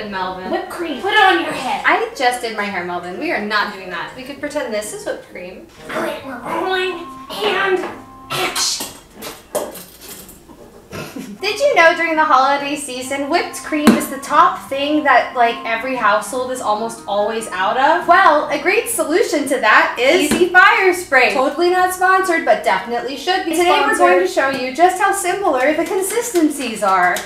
open, Melvin. Whipped cream. Put it on your head. I just did my hair, Melvin. We are not doing that. We could pretend this is whipped cream. Alright, we're rolling and action. Did you know during the holiday season, whipped cream is the top thing that like every household is almost always out of? Well, a great solution to that is Easy Fire Spray. Totally not sponsored, but definitely should be. Today we're going to show you just how similar the consistencies are.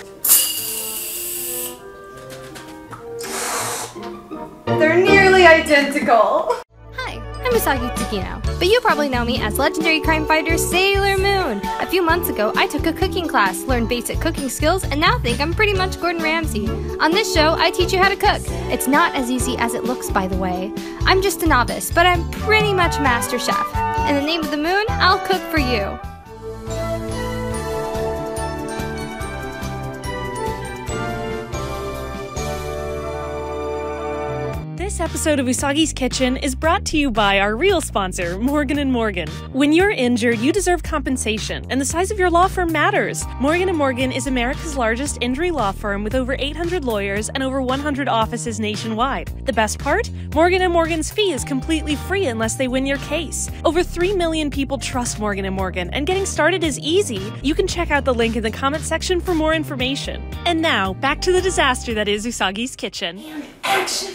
They're nearly identical. Hi, I'm Usagi Tsukino, but you probably know me as legendary crime fighter Sailor Moon. A few months ago, I took a cooking class, learned basic cooking skills, and now think I'm pretty much Gordon Ramsay. On this show, I teach you how to cook. It's not as easy as it looks, by the way. I'm just a novice, but I'm pretty much master chef. In the name of the moon, I'll cook for you. This episode of Usagi's Kitchen is brought to you by our real sponsor, Morgan & Morgan. When you're injured, you deserve compensation, and the size of your law firm matters. Morgan & Morgan is America's largest injury law firm with over 800 lawyers and over 100 offices nationwide. The best part? Morgan & Morgan's fee is completely free unless they win your case. Over 3 million people trust Morgan & Morgan, and getting started is easy. You can check out the link in the comment section for more information. And now, back to the disaster that is Usagi's Kitchen. Action.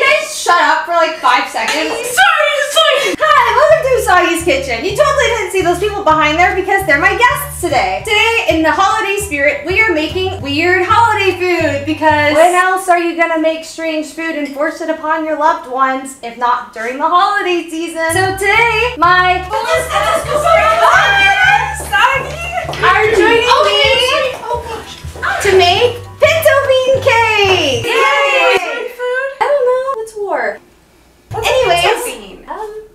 You guys shut up for like five seconds? Sorry, sorry! Hi, welcome to Usagi's Kitchen. You totally didn't see those people behind there because they're my guests today. Today, in the holiday spirit, we are making weird holiday food because when else are you gonna make strange food and force it upon your loved ones if not during the holiday season? So today, my are joining oh, me oh, to make pinto bean cake. Yay! I. What's? Anyways, um,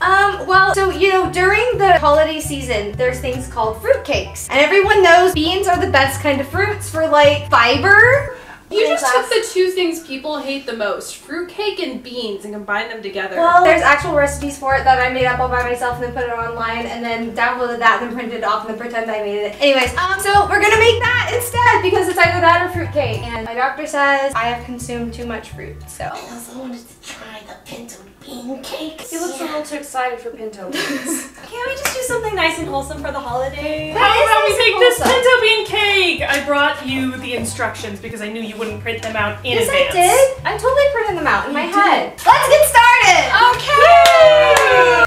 um, well, so you know, during the holiday season, there's things called fruitcakes. and everyone knows beans are the best kind of fruits for like fiber. You just took the two things people hate the most, fruitcake and beans, and combined them together. Well, there's actual recipes for it that I made up all by myself and then put it online and then downloaded that and then printed it off and then pretend I made it. Anyways, um, so we're gonna make that instead because it's either that or fruitcake. And my doctor says I have consumed too much fruit, so. I also wanted to try the pinto bean cake. he looks a little too excited for pinto beans. Can't we just do something nice and wholesome for the holiday? How about we make this pinto bean cake? I brought you the instructions because I knew you wouldn't print them out in Yes, advance. I did. I totally printed them out in my head. Let's get started. Okay! All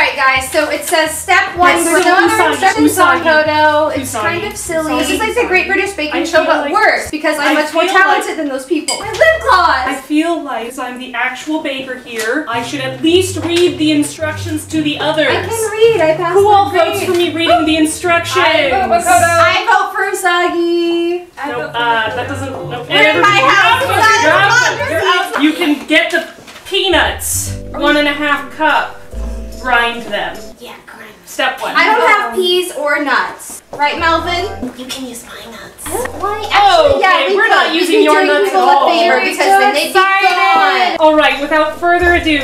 right, guys. So it says step one. Yes, There's so no other Usagi- instructions on Usagi. Kodo. It's Usagi. kind of silly. Usagi. This is like the Great British Baking I Show, feel but like- worse because I'm I much more talented like- than those people. My lip gloss. I feel like I'm the actual baker here, I should at least read the instructions to the others. I can read. I passed Who all grade. votes for me reading the instructions? I vote for Usagi. No, uh, that doesn't. No, We're in my house. You're Usagi, out. come on, You're you're out. You can get the peanuts. One and a half cup. Grind them. Yeah, grind. Step one. I don't have peas or nuts. Right, Melvin? You can use my nuts. Why? Oh, Actually, yeah, okay, we we're could. not using be your nuts at all. a favor because so then they'd be gone. All right, without further ado,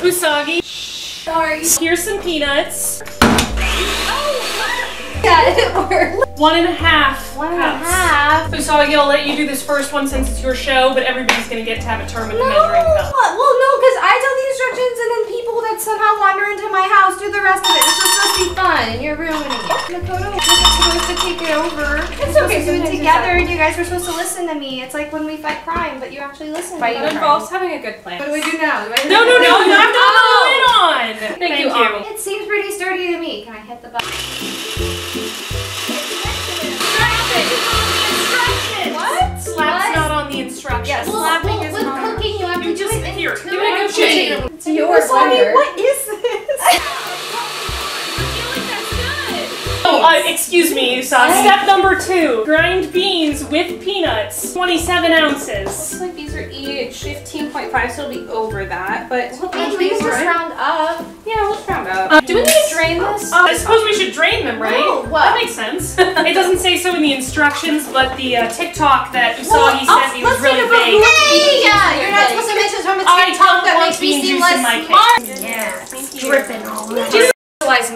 Usagi, Sorry. here's some peanuts. Oh, yeah, it worked. One and a half One and a half. Usagi, I'll let you do this first one since it's your show, but everybody's gonna get to have a turn with No, the measuring cup. well, no, because I tell the instructions and then people that somehow wander into my house do the rest of it. This was supposed to be fun and you're ruining it. Makoto wasn't supposed to take it over. It's okay, do it together and you guys were supposed to listen to me. It's like when we fight crime, but you actually listen to me. Involves having a good plan. What do we do now? Do I No, no, no, you have to put the oh! on. Thank you, Ami. It seems pretty sturdy to me. Can I hit the button? What? Slap's What? not on the instructions. Yes. Well, slapping well, is with not- cooking, you have You to just do it in here, two give it a good ways. shake. It's your. What is this? Oh, uh, excuse me, Usagi. Step number two: grind beans with peanuts. Twenty-seven ounces. Looks like these are each 15.5, so it'll be over that. But And we can just round up. yeah, let's round up. Uh, do we need to drain this? Uh, I suppose we should drain them, right? No, what? That makes sense. it doesn't say so in the instructions, but the uh, TikTok that Usagi Well, sent me was really think vague. Hey, yeah, you're not supposed to mention from a I TikTok don't that want makes me bean seem juice in less my smart. cake. Yeah, dripping all over. Just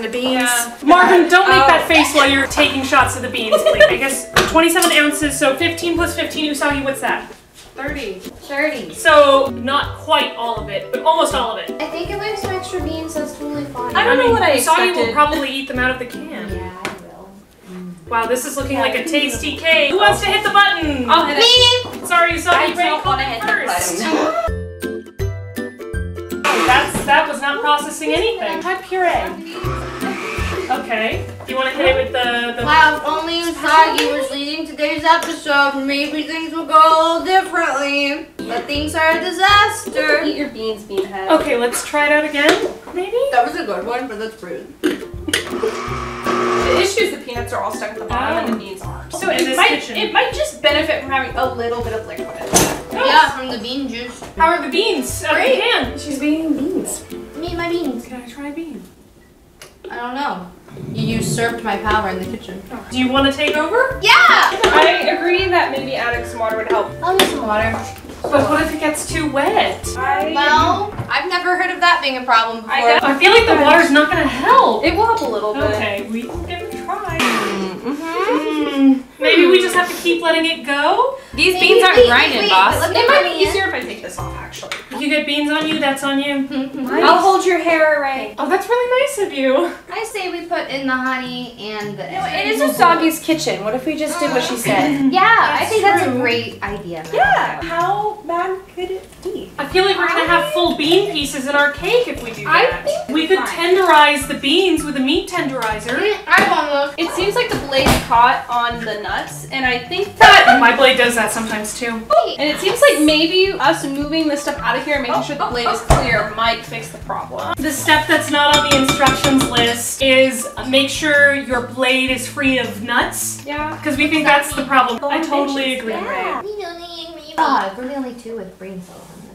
the beans. Yeah. Marvin, don't make Oh. that face while you're taking shots of the beans, please. I guess 27 ounces, so 15 plus 15, Usagi, what's that? 30. 30. So, not quite all of it, but almost all of it. I think if I have some extra beans, that's totally fine. I don't know what I Usagi will probably eat them out of the can. Yeah, I will. Wow, this is looking like a tasty cake. Who wants to hit the button? I'll hit it. Me! Sorry, Usagi, I you ready don't to wanna go hit the first? button. That's, that was not processing anything. Try puree. Okay. Do you want to hit it with the... the Wow, if only Usagi was leading today's episode, maybe things would go a little differently. But things are a disaster. Eat your beans, beanhead. Okay, let's try it out again, maybe? That was a good one, but that's rude. The issue is the peanuts are all stuck at the bottom and the oh. beans aren't. So In it this might kitchen. it might just benefit from having a little bit of liquid. Oh. Yeah, from the bean juice. How are the beans? Out of the Great. can. She's beating beans. Me, and my beans. Can I try a bean? I don't know. You usurped my power in the kitchen. Do you want to take over? Yeah! I agree that maybe adding some water would help. I'll need some water. But what if it gets too wet? I Well, I've never heard of that being a problem before. I I feel like the water's not gonna help. it will help a little bit. Okay, we can give it a try. Mm-hmm. Hmm. Maybe we just have to keep letting it go. These Wait, beans aren't wait, grinding, wait, boss. but let me It might be easier if I take this off actually. If you get beans on you, that's on you. I'll hold your hair right. Oh, that's really nice of you. I say we put in the honey and the. No, It is Usagi's kitchen. What if we just did what she said? Yeah, I think that's a great idea. Yeah. How bad could it be? I feel like we're gonna have full bean pieces in our cake if we do I that. think we could fine. tenderize the beans with a meat tenderizer. I want to look. It seems like the blade caught on the nuts, and I think that. My blade does that sometimes too. And it seems like maybe us moving this stuff out of here and making oh, sure the oh, blade is oh. clear might fix the problem. The step that's not on the instructions list is make sure your blade is free of nuts. Yeah. Because we think that's the problem. I totally agree. God, we're the only two with brain cells on this.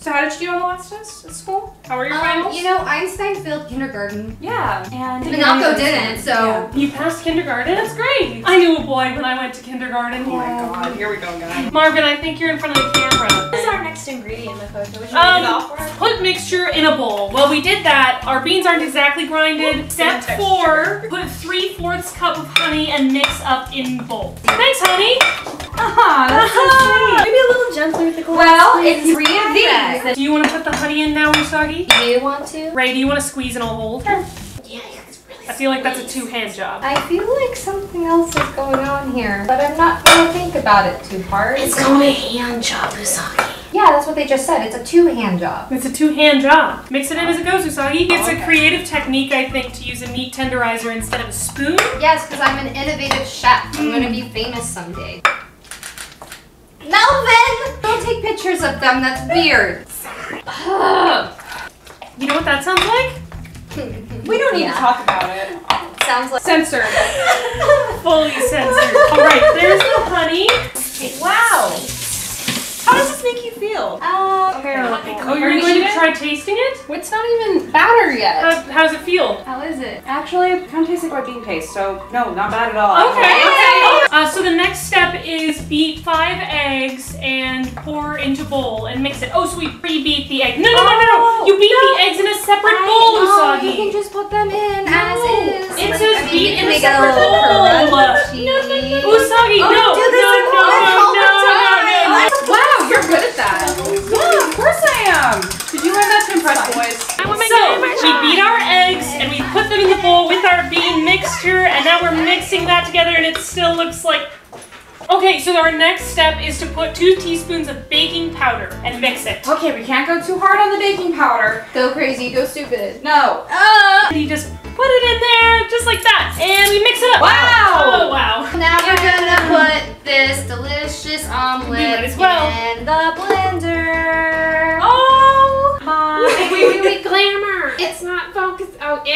So how did you do on the last test at school? How were your Um, finals? you know, Einstein failed kindergarten. yeah. And Minako didn't, so. You passed kindergarten? That's great. I knew a boy when I went to kindergarten. Oh my god, here we go, guys. Marvin, I think you're in front of the camera. What is our next ingredient, Makoto? Would you Um, read off put mixture in a bowl. Well, we did that. Our beans aren't exactly grinded. Step four, put three fourths cup of honey and mix up in bowl. Thanks, honey. Ah, that's so sweet. Maybe a little gentler with the glass. Well, please. it's three of these. Do you want to put the honey in now, Usagi? Do you want to? Rei, do you want to squeeze and I'll hold? Yeah, it's really I feel like that's a two-hand job. I feel like something else is going on here, but I'm not gonna think about it too hard. It's called a hand job, Usagi. yeah, that's what they just said. It's a two-hand job. It's a two-hand job. Mix it in as it goes, Usagi. It's a creative technique, I think, to use a meat tenderizer instead of a spoon. Yes, because I'm an innovative chef. I'm gonna be famous someday. Melvin! Don't take pictures of them, that's weird. You know what that sounds like? We don't need Yeah. to talk about it. Sounds like. Censored. Fully censored. All right, there's the honey. wow. How does this make you feel? Uh, Oh, you're going to try tasting it? It's not even batter yet. How, how does it feel? how is it? Actually, it kind of tastes like my bean paste, so no, not bad at all. Okay. Uh, so the next step is beat five eggs and pour into bowl and mix it. Oh, so we pre-beat the egg. No, no, no, no, no. You beat the eggs in a separate bowl, Oh, you can just put them in as is. It I says mean, beat you can in a make it separate little bowl. crunchy. Usagi, Oh, no, do this no, in no, college no, all the no, no, time. no, no. Wow, you're good at that. Yeah, of course I am. Did you learn that to impress boys? So, we beat our eggs and we put them in the bowl with our bean mixture and now we're mixing that together and it still looks like... Okay, so our next step is to put two teaspoons of baking powder and mix it. Okay, we can't go too hard on the baking powder. Go crazy, go stupid. No. Uh. And you just put it in there, just like that, and we mix it up. Wow. Oh, wow. Now we're gonna put this delicious omelet We might as well. in the Wait, wait, glamour. It's not focused. Oh, ew.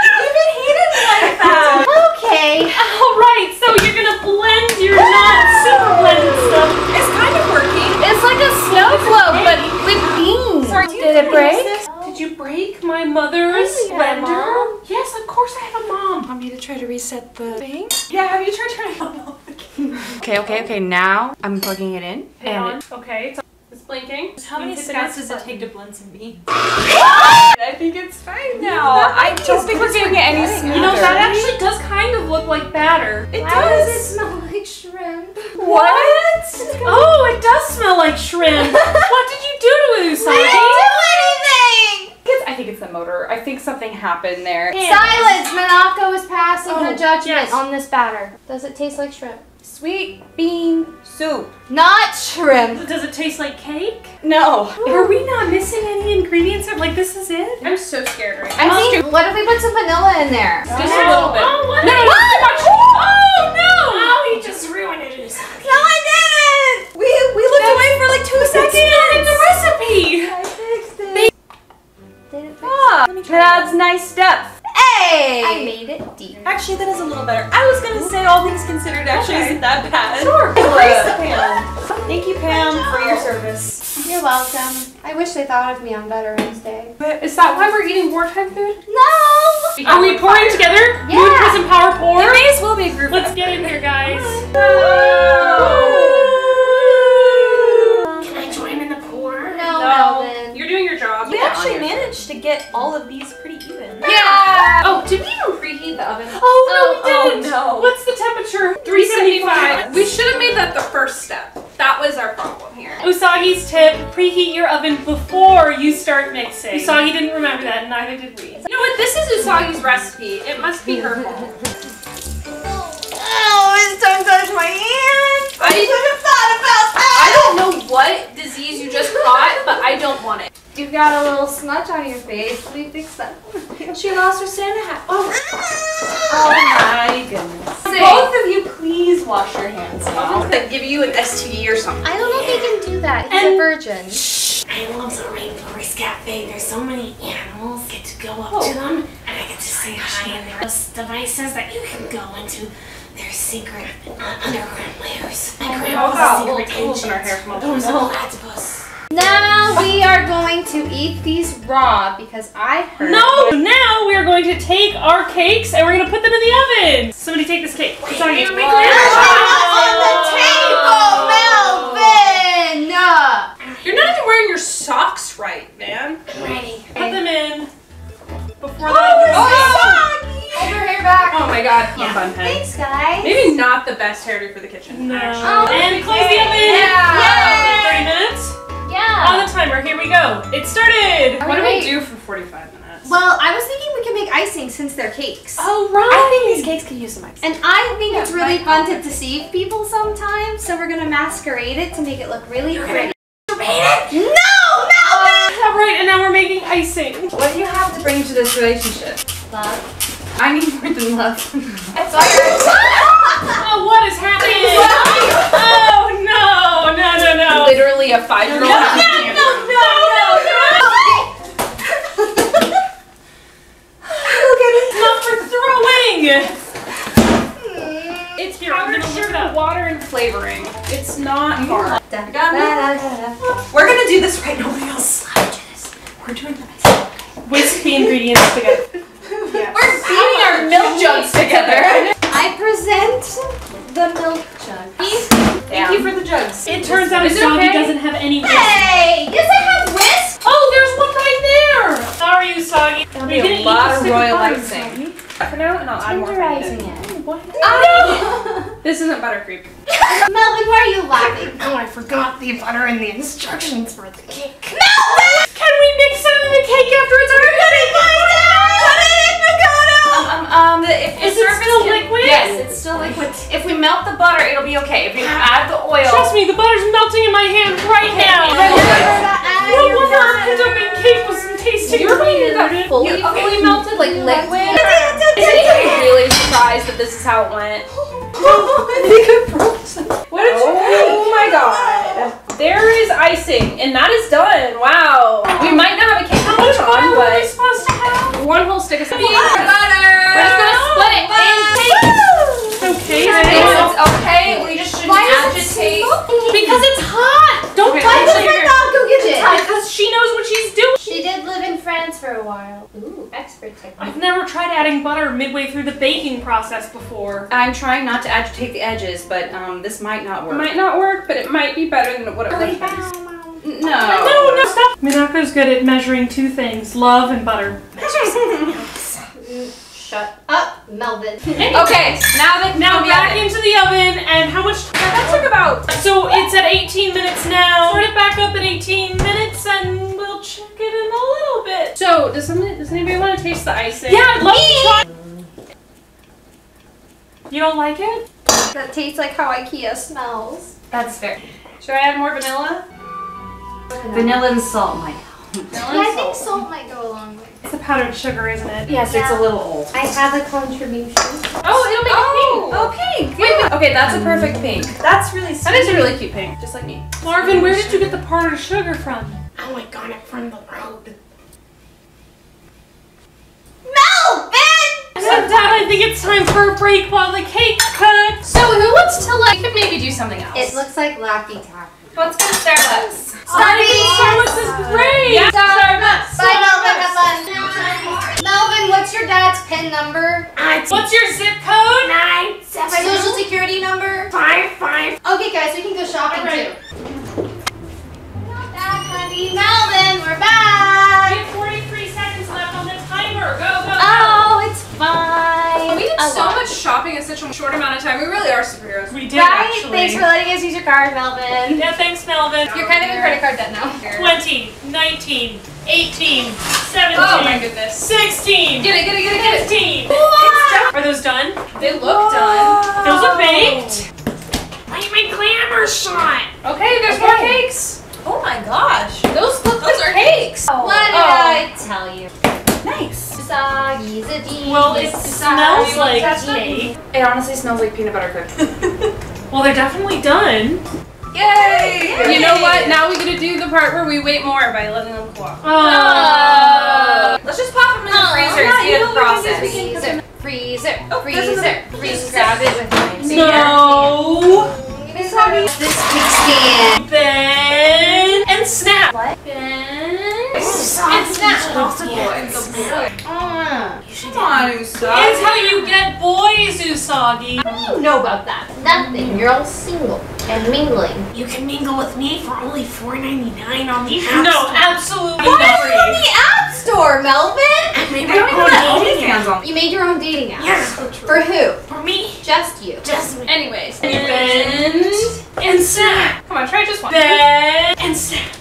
You've been hated like that. okay. All right, so you're gonna blend your not super blended stuff. It's kind of working. It's like a snow globe, but with beans. Did it break? Did you break my mother's oh, blender? Yes, of course I have a mom. Want me to try to reset the thing? Yeah, have you tried turning on? Okay, okay, okay. Now I'm plugging it in. Hang and on. Okay, it's Blinking. How many You hit the steps does it button. take to blend some beans? I think it's fine now. I don't think we're getting any smoother. You know, that actually does kind of look like batter. it Why does it smell like shrimp? What? Oh, it does smell like shrimp. what did you do to it, Usagi? I didn't do anything! I think it's the motor. I think something happened there. Silence! Minako is passing Oh, her judgment yes. on this batter. Does it taste like shrimp? Sweet bean soup. Not shrimp. Does it taste like cake? No. Are we not missing any ingredients? Or like this is it? I'm so scared right now. I think, what if we put some vanilla in there? Just a little bit. Oh, what? No, No, too much. Oh no! Oh, he just ruined it. No, I didn't! We we looked away for like two seconds. in the recipe. I fixed it. Didn't fix Ah, that's nice depth. Hey! I made it deep. Actually, that is a little better. I was gonna say, all things considered, actually isn't that bad. Sure. Praise to Pam. Thank you, Pam, for your service. You're welcome. I wish they thought of me on Veterans Day. But is that why we're eating wartime food? No! Are we pouring together? Yeah. Moon Prism Power Pour? It may as well be a group. Let's get in here, guys. Can I join in the pour? No, Melvin. You're doing your. We actually managed to get all of these pretty even. Yeah. Oh, did we even preheat the oven? Oh, no, we Oh, oh didn't. no. What's the temperature? 375. We should have made that the first step. That was our problem here. Usagi's tip, preheat your oven before you start mixing. Usagi didn't remember that, and neither did we. You know what? This is Usagi's recipe. It must be her fault. Oh, his tongue touched my hand. I should have thought about that. I don't know what disease you just caught, but I don't want it. You've got a little smudge on your face. Let me fix that. She lost her Santa hat. Oh, Oh, my goodness. Both of you, please wash your hands now. They give you an STD or something. I don't know if he can do that. He's a virgin. Shh. I love the Rainforest Cafe. There's so many animals. I Get to go up to them, and I get to say hi. And there's devices that you can go into their secret uh, underground layers. My grandpa's God, a we'll- secret we'll open our hair agent. from Owns a platypus. Now we are going to eat these raw because I heard. No! Now we are going to take our cakes and we're going to put them in the oven. Somebody take this cake. Usagi. you make on the table, Melvin! You're not even wearing your socks right, man. Ready. Put them in before Oh, the Hold your hair back. Oh my god, yeah. bun head. Thanks, guys. Maybe not the best hairdo for the kitchen. No. Actually. Oh, and close the oven. Yeah. Thirty minutes. Yeah. On the timer. Here we go. It started. What do we do for 45 minutes? Well, I was thinking we can make icing since they're cakes. Oh right. I think these cakes could use some icing. And I think it's really fun to deceive people sometimes, so we're gonna masquerade it to make it look really pretty. No, Melvin! Oh, yeah, right. And now we're making icing. What do you have to bring to this relationship? Love. I need more than love. Oh, what is happening? oh no! No! No! No! Literally a five-year-old. Not for throwing. It's Here, I'm powdered gonna look it sugar, water, and flavoring. It's not hard. We're gonna do this right. Nobody else to this. We're doing this. Whisk the ingredients together. We're beating our milk jugs together. I present the milk out Is it Usagi okay? doesn't have any whisk. Hey! Yes, I have whisk! Oh, there's one right there. Sorry, Usagi. That'll be a lot of stick royal icing. For now, and I'll add more. if I Tenderizing it. it. What? This isn't buttercream. Melvin, why are you laughing? Oh, I forgot the butter and the instructions for the cake. Can we mix it in the cake after it's already Um, um, the, if Is the it surface still can- liquid? Yes, it's still liquid. If we melt the butter, it'll be okay. If we add the oil, Trust me, the butter's melting in my hand right now. No wonder our Pinto bean cake was tasting You're weird. Fully, You- okay. fully melted, like liquid. Is anybody really surprised that this is how it went? What did you Oh my god. There is icing, and that is done. Wow. We might not have a cake How much on, butter were we supposed to have? one whole stick of butter. We're just gonna split it in Okay, It's okay. We just shouldn't Why is it agitate. Because it's hot. Don't Okay, Why touch it. her not go get it? Because she knows what she's doing. She did live in France for a while. Ooh, expert technique. I've never tried adding butter midway through the baking process before. I'm trying not to agitate the edges, but um, this might not It work. might not work, but it might be better than what it would have No. No, no, stop. Minako's good at measuring two things: love and butter. Shut up, Melvin. Okay, now that Now back oven. into the oven, and how much? That took about. So it's at 18 minutes now. Start it back up at 18 minutes, and we'll check it in a little bit. So does somebody? Does anybody want to taste the icing? Yeah, I'd love to try. You don't like it? That tastes like how IKEA smells. That's fair. Should I add more vanilla? Vanilla and salt might help. Yeah, I think salt might go a long way. It's a powdered sugar, isn't it? Yes, it's a little old. I have a contribution. Oh, it'll make it oh, pink. Oh, pink. Wait, wait. Okay, that's a perfect pink. That's really sweet. That is a really cute pink, just like me. Marvin, where did you get the powdered sugar from? Oh, I got it from the road. Melvin! So, Dad, I think it's time for a break while the cake's cut. So who wants to like? We could maybe do something else. It looks like Laffy Taffy. Let's go to Starbucks. Starbucks is great. Yeah, Starbucks. Bye, Melvin. Have fun. Melvin, what's your dad's PIN number? What's your zip code? Nine, seven, Social security number? five, five. Okay, guys, we can go shopping Alright. too. Not bad, honey. Melvin, we're back. We have 43 seconds left on the timer. Go, go, go. Oh, it's fine. We did A so lot. much shopping in such a short amount of time. We really are superheroes. We did Right? actually. Thanks for letting us use your card, Melvin. Yeah, thanks, Melvin. You're kind of in credit card debt now. 20, 19, 18, 17, Oh my goodness. 16, Get it, get it, get it, get it. 15. Are those done? They look done. Those look baked. Light my glamour shot. Okay, there's more cakes. Oh my gosh. Those look like cakes. Oh, what did Oh. I tell you? Nice. Usagi, Zadi, Well, it smells like That's cake. It honestly smells like peanut butter cookie. Well, they're definitely done. Yay! You know what? Now we get to do the part where we wait more by letting them cool off. Oh. Ah. Let's just pop them in the Oh, freezer yeah, and see you the know what we can process. do? We can Freezer, Oh, there's freezer, another- freezer. Grab it with mine. No. This cake stand. Bend and snap. What? Bend And Come on, Usagi. It's how you get boys, Usagi. What do you know about that? Nothing. You're all single and mingling. You can mingle with me for only $4.99 on the app No, store. absolutely Why not. are you on the App Store, Melvin? I made I don't my own dating app. You made your own dating app. Yeah, For who? for me, Just you. just me. Anyways. Bend and snap. Come on, try just one. Bend and snap.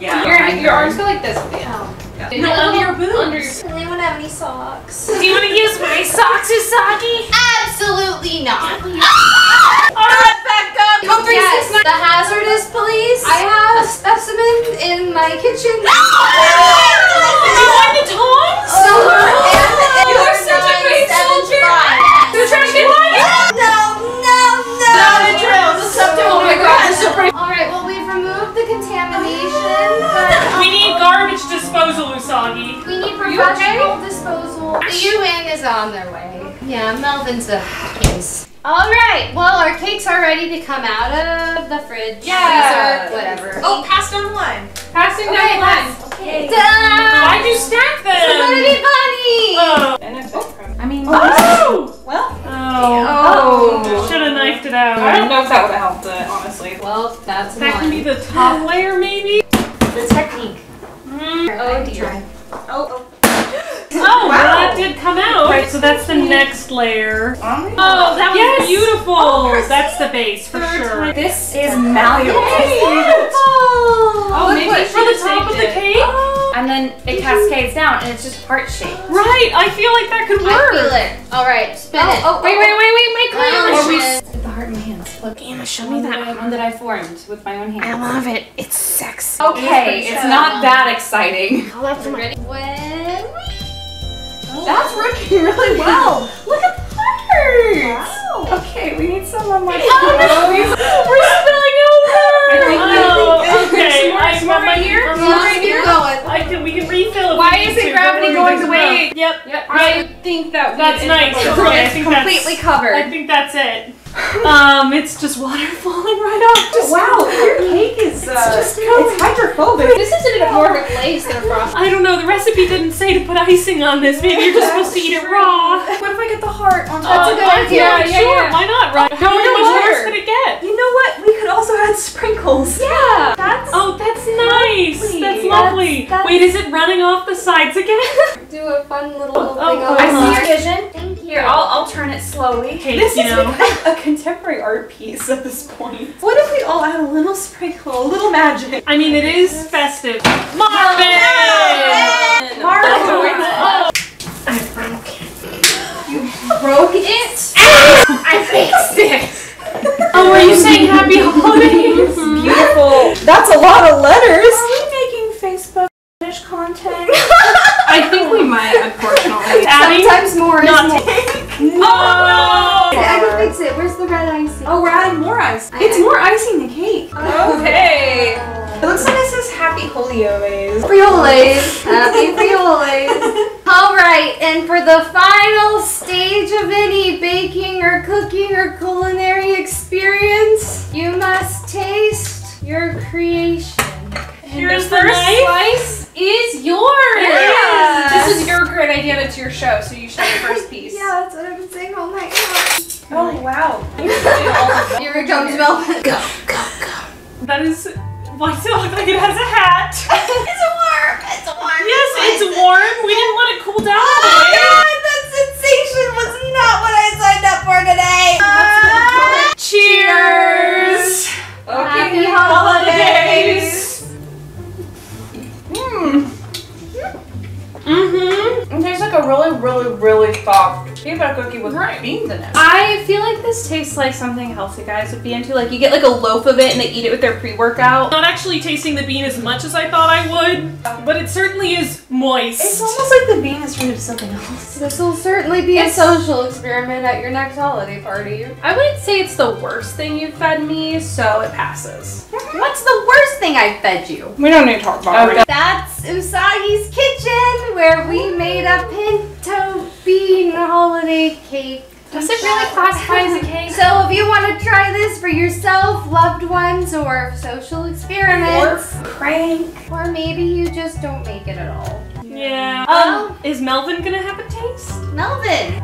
Yeah. Your, your oh arms go like this at the end. Oh. No, under your boobs. Under your Does anyone have any socks? Do you want to use my socks, Usagi? Absolutely not. Alright, back up. Come yes, the hazardous police. I have a specimen in my kitchen. You want the tongs? Silver garbage disposal, Usagi. we need professional disposal. The UN is on their way. Yeah, Melvin's a case. All right. Well, our cakes are ready to come out of the fridge, Yeah. freezer, whatever. Oh, pass down the line. Passing Okay, down the line. Okay. Ta-da! Why'd you base for sure. This is malleable. Oh, Look maybe what- she For the top of saved the it. cake? Oh. And then it cascades down, and it's just heart shaped. Right, I feel like that could I feel work. it. All right, spin oh, it. Oh, Wait, oh, wait, wait, wait, my Wow. glamour. Shit. The heart in my hands. Look, Anna, show me that, that. one that I formed with my own I love it. It's sexy. Okay, It's it's not that exciting. Oh, that's my Ready? When That's working really well. Look at the hearts. Oh, okay, we need some on my oh, We're spilling over. I think we- oh, okay. Some more- more right here? I'm right here. going. I can, we can refill it. Why is it gravity going the way? Yep. Yep. I think that That's nice. Okay, I think that's- completely I think that's it. Um, it's just water falling right off. Just Wow, your cake is uh, just it's hydrophobic. This isn't a more of a glaze than a frost. I don't know. The recipe didn't say to put icing on this. Maybe you're just supposed to eat it raw. What if I get the heart on top? That's a good Uh, idea. Yeah, Yeah, sure. yeah. Why not? Right? How Put it in much water. worse could it get? You know what? We could also add sprinkles. Yeah, that's Oh, that's That's nice. That's That's- lovely. that's- Wait, is it running off the sides again? Do a fun little thing oh, over I see vision. Here, I'll, I'll turn it slowly. Hey, this you is know. a contemporary art piece at this point. What if we all add a little sprinkle, a little magic? I mean, it is festive. Marvin! Marvin! I broke it. You broke it? I fixed it. Oh, were you saying happy holidays? Beautiful. That's a lot of letters. Are we making Facebook content? I think we might, unfortunately. Abby? Sometimes more is Not more. No! I can fix it. Where's the red icing? Oh, we're adding more ice. I- It's more icing than cake. Oh. Okay. It looks like it says Happy Holioes. Frioles. Happy Frioles. All right, and for the final stage of any baking or cooking or culinary experience, you must taste your creation. Here's the First knife. slice is yours. Yeah. This is your great idea. It's your show, so you should have the first piece. Yeah, that's what I've been saying all night. Oh, wow. Here it comes, Melvin. Go, go, go. That is. Why does it look like it has a hat? it's warm. It's warm. yes, it's warm. We didn't let it cool down. Oh way. God, that sensation was not what I signed up for today. Cookie with beans in it. I feel like this tastes like something healthy guys would be into. Like you get like a loaf of it and they eat it with their pre-workout. Not actually tasting the bean as much as I thought I would, but it certainly is moist. It's almost like the bean is turned into something else. This will certainly be a social experiment at your next holiday party. I wouldn't say it's the worst thing you've fed me, so it passes. Mm-hmm. What's the worst thing I've fed you? We don't need to talk about it. That's Usagi's Kitchen, where we made a pinto bean holiday cake. Does it really classify as a cake? So if you want to try this for yourself, loved ones, or social experiments, Or Prank. or maybe you just don't make it at all. Yeah. Um, is Melvin gonna have a taste? Melvin,